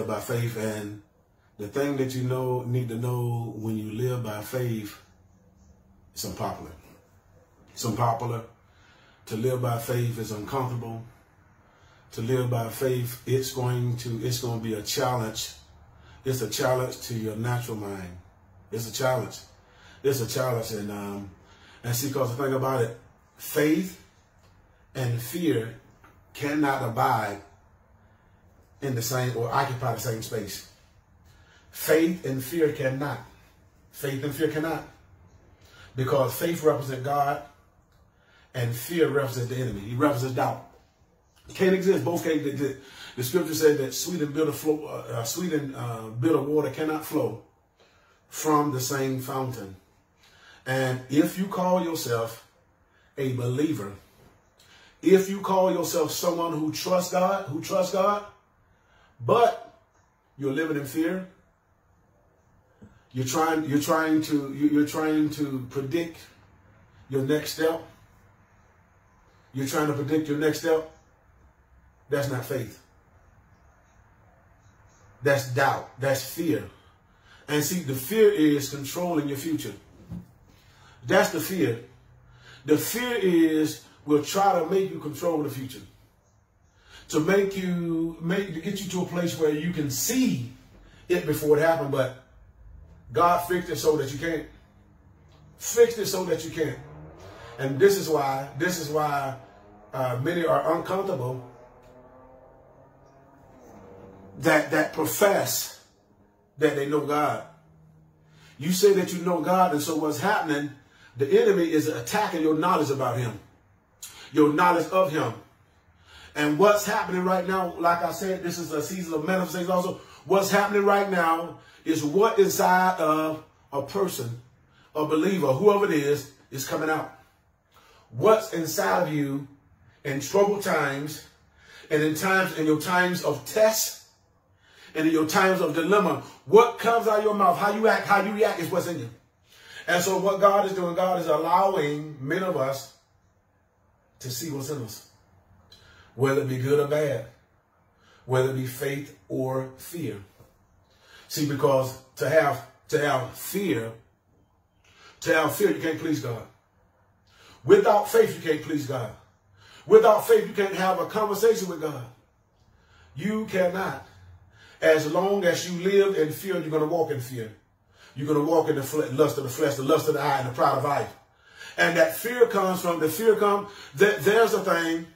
live by faith. And the thing that you know need to know when you live by faith, it's unpopular. It's unpopular. To live by faith is uncomfortable. To live by faith, it's going to it's going to be a challenge. It's a challenge to your natural mind. It's a challenge. It's a challenge, and um, and see, because the thing about it, faith and fear cannot abide in the same or occupy the same space. Faith and fear cannot. Faith and fear cannot. Because faith represents God and fear represents the enemy. He represents doubt. Can't exist. Both can't exist. The scripture said that sweet and bitter flow, uh, uh, sweet and uh, bitter water cannot flow from the same fountain. And if you call yourself a believer, if you call yourself someone who trusts God, who trusts God, but you're living in fear, you're trying, you're trying to, you're trying to predict your next step. You're trying to predict your next step. That's not faith. That's doubt. That's fear. And see, the fear is controlling your future. That's the fear. The fear is will try to make you control the future. To make you make to get you to a place where you can see it before it happened, but God fixed it so that you can't. Fixed it so that you can't. And this is why, this is why uh, many are uncomfortable that, that profess that they know God. You say that you know God, and so what's happening, the enemy is attacking your knowledge about him, your knowledge of him. And what's happening right now, like I said, this is a season of manifestation also. What's happening right now is what inside of a person, a believer, whoever it is, is coming out. What's inside of you in troubled times and in times in your times of test and in your times of dilemma, what comes out of your mouth, how you act, how you react is what's in you. And so what God is doing, God is allowing many of us to see what's in us, whether it be good or bad, whether it be faith or fear. See, because to have to have fear, to have fear, you can't please God. Without faith, you can't please God. Without faith, you can't have a conversation with God. You cannot. As long as you live in fear, you're going to walk in fear. You're going to walk in the lust of the flesh, the lust of the eye, and the pride of life. And that fear comes from, the fear comes, that there's a thing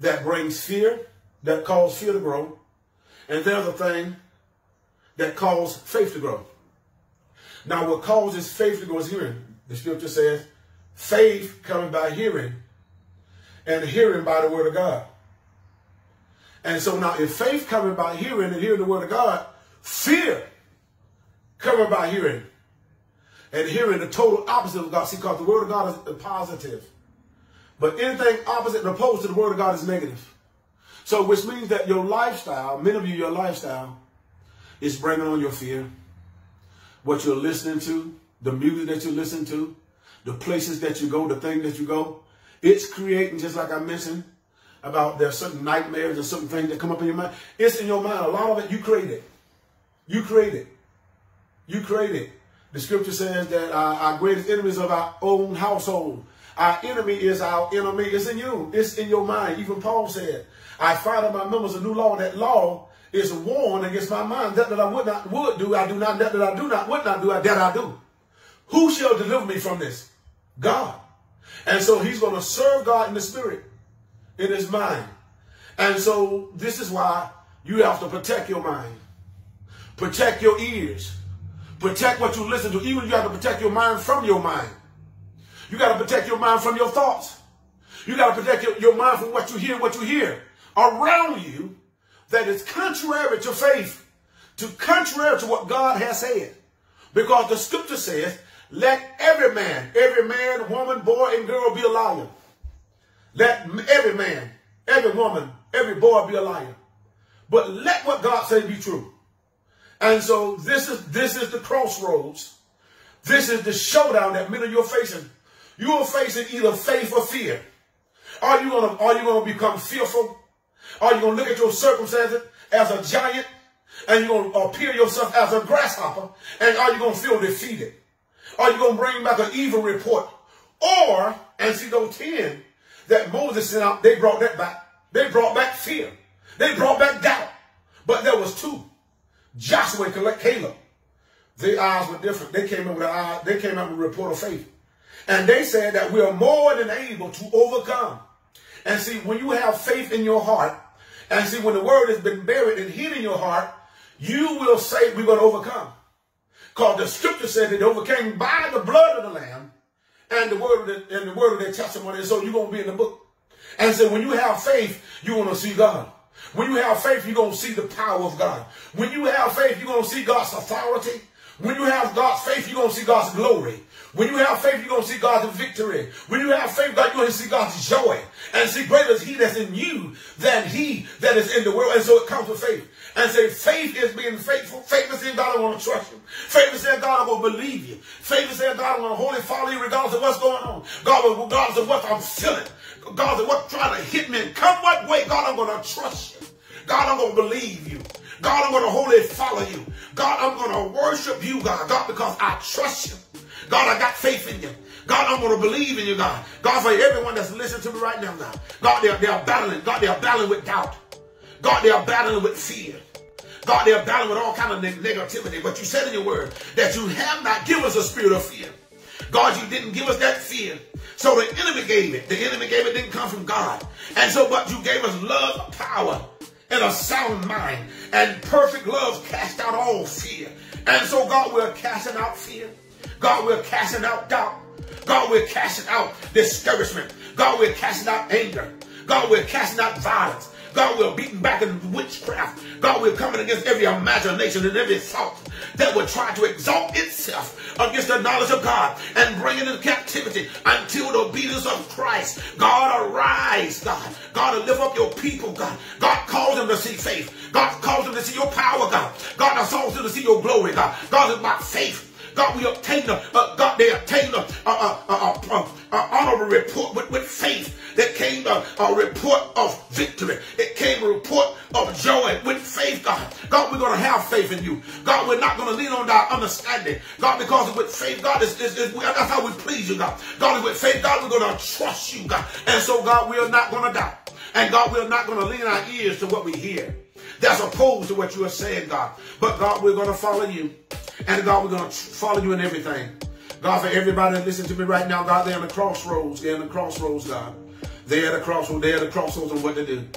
that brings fear, that causes fear to grow. And there's a thing that cause faith to grow. Now, what causes faith to grow is hearing. The scripture says, faith coming by hearing, and hearing by the word of God. And so now, if faith coming by hearing and hearing the word of God, fear coming by hearing, and hearing the total opposite of God. See, because the word of God is positive. But anything opposite and opposed to the word of God is negative. So, which means that your lifestyle, many of you, your lifestyle, is bringing on your fear. What you're listening to, the music that you listen to, the places that you go, the thing that you go. It's creating, just like I mentioned, about there's certain nightmares and certain things that come up in your mind. It's in your mind. A lot of it you created. You created. You created. The scripture says that our, our greatest enemies of our own household. Our enemy is our enemy. It's in you. It's in your mind. Even Paul said, I find in my members a new law. That law is warned against my mind. That that I would not would do, I do not. That that I do not would not do, I that I do. Who shall deliver me from this? God. And so he's going to serve God in the spirit, in his mind. And so this is why you have to protect your mind. Protect your ears. Protect what you listen to. Even you have to protect your mind from your mind. You got to protect your mind from your thoughts. You got to protect your, your mind from what you hear, what you hear around you that is contrary to faith, to contrary to what God has said. Because the scripture says, let every man, every man, woman, boy, and girl be a liar. Let every man, every woman, every boy be a liar. But let what God say be true. And so this is this is the crossroads. This is the showdown that many of you are facing. You are facing either faith or fear. Are you gonna are you gonna become fearful? Are you to look at your circumstances as a giant? and you're to appear yourself as a grasshopper, and are you going to feel defeated? Are you going to bring back an evil report? Or, and see those 10 that Moses sent out, they brought that back. They brought back fear. They brought back doubt. But there was two. Joshua and Caleb. Their eyes were different. They came with eye, they came out with a report of faith. And they said that we are more than able to overcome. And see, when you have faith in your heart, and see, when the word has been buried and hid in your heart, you will say we're going to overcome. Because the scripture said they overcame by the blood of the Lamb and the word of the, and the word of their testimony. And so you're going to be in the book. And so when you have faith, you're going to see God. When you have faith, you're going to see the power of God. When you have faith, you're going to see God's authority. When you have God's faith, you're going to see God's glory. When you have faith, you're going to see God's victory. When you have faith, God, you're going to see God's joy. And see, greater is he that's in you than he that is in the world. And so it comes with faith. And say, faith is being faithful. Faith is saying, God, I want to trust you. Faith is saying, God, I'm going to believe you. Faith is saying, God, I'm going to wholly follow you regardless of what's going on. God, regardless of what I'm feeling. God, of what's trying to hit me. Come what way, God, I'm going to trust you. God, I'm going to believe you. God, I'm going to wholly follow you. God, I'm going to worship you, God. God, because I trust you. God, I got faith in you. God, I'm going to believe in you, God. God, for everyone that's listening to me right now, God. God, they are, they are battling. God, they are battling with doubt. God, they are battling with fear. God, they are battling with all kind of negativity. But you said in your word that you have not given us a spirit of fear. God, you didn't give us that fear. So the enemy gave it. The enemy gave it didn't come from God. And so, but you gave us love, power, and a sound mind. And perfect love cast out all fear. And so, God, we're casting out fear. God, we're casting out doubt. God, we're casting out discouragement. God, we're casting out anger. God, we're casting out violence. God, we're beating back in witchcraft. God, we're coming against every imagination and every thought that would try to exalt itself against the knowledge of God and bring it into captivity until the obedience of Christ. God, arise, God. God, lift up your people, God. God, calls them to see faith. God, calls them to see your power, God. God, cause them to see your glory, God. God, is about faith. God, we obtain uh, God, they obtained a, a, a, a, honorable report with, with faith. That came a, a report of victory. It came a report of joy with faith, God. God, we're going to have faith in you. God, we're not going to lean on our understanding. God, because with faith, God, is, is, is that's how we please you, God. God, with faith, God, we're going to trust you, God. And so, God, we are not going to doubt. And God, we're not going to lean our ears to what we hear. That's opposed to what you are saying, God. But God, we're going to follow you. And God, we're going to follow you in everything. God, for everybody that listen to me right now, God, they're in the crossroads. They're in the crossroads, God. They're at the crossroads. They're at the crossroads on what to do.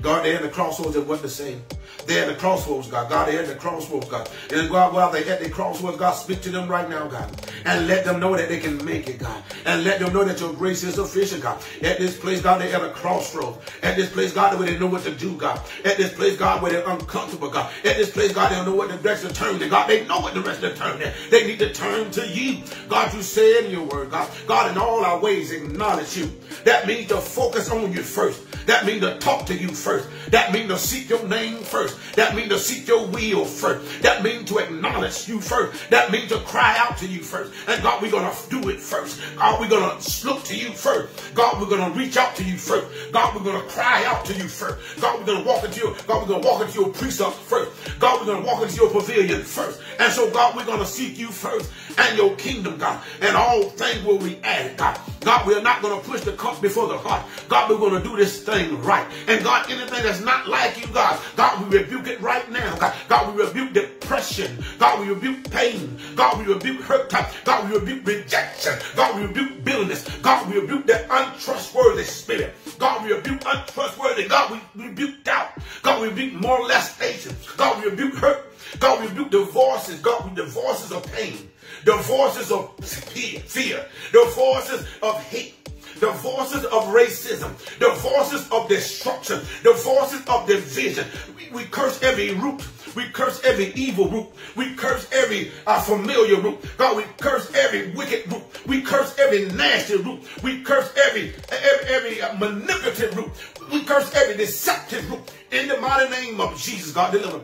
God, they're at the crossroads of what to say. They're at the crossroads, God. God, they're at the crossroads, God. And God, while they're at the crossroads, God, speak to them right now, God. And let them know that they can make it, God. And let them know that your grace is sufficient, God. At this place, God, they're at a crossroads. At this place, God, where they know what to do, God. At this place, God, where they're uncomfortable, God. At this place, God, they don't know what the direction to turn to, God. They know what the rest of the turn to. They need to turn to you. God, you said in your word, God. God, in all our ways, acknowledge you. That means to focus on you first. That means to talk to you first. That means to seek your name first. That means to seek your will first. That means to acknowledge you first. That means to cry out to you first. And God, we're going to do it first. God, we're going to look to you first. God, we're going to reach out to you first. God, we're going to cry out to you first. God, we're going to walk into your, God, we're going to walk into your precept first. God, we're going to walk into your pavilion first. And so, God, we're going to seek you first and your kingdom, God. And all things will be added, God. God, we're not going to push the cup before the heart. God, we're going to do this thing right. And God, anything that's not like you, God, God, we rebuke it right now. God, God we rebuke depression. God, we rebuke pain. God, we rebuke hurt. God, we rebuke rejection. God, we rebuke bitterness. God, we rebuke that untrustworthy spirit. God, we rebuke untrustworthy. God, we rebuke doubt. God, we rebuke molestation. God, we rebuke hurt. God, we rebuke divorces. God, we divorces of pain the voices of fear, the voices of hate, the voices of racism, the voices of destruction, the voices of division. We, we curse every root. We curse every evil root. We curse every uh, familiar root. God, we curse every wicked root. We curse every nasty root. We curse every every, every uh, manipulative root. We curse every deceptive root. In the mighty name of Jesus, God deliver.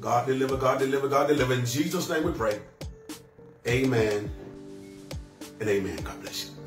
God deliver, God deliver, God deliver. In Jesus' name we pray. Amen and amen. God bless you.